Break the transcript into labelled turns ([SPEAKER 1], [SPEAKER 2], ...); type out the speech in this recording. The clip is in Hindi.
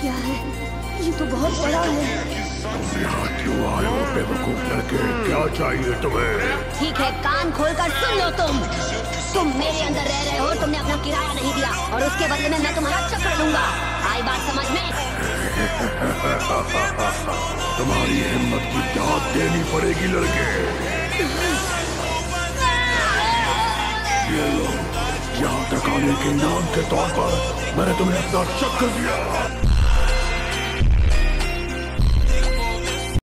[SPEAKER 1] क्या है? ये तो बहुत बड़ा है।
[SPEAKER 2] यहाँ क्यों आए हो बेवकूफ़ लड़के क्या चाहिए तुम्हें
[SPEAKER 1] ठीक है, कान खोलकर सुन लो तुम। तुम मेरे अंदर रह रहे हो, तुमने अपना किराया नहीं दिया, और उसके बदले में मैं तुम्हारा चक्कर लूँगा। आई बात समझ में?
[SPEAKER 2] तुम्हारी हिम्मत की दाद देनी पड़ेगी, लड़के। ये लो, यहाँ तक आने के नाम के तौर पर मैंने तुम्हें अपना चक्कर दिया।